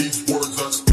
these words are